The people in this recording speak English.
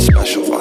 special.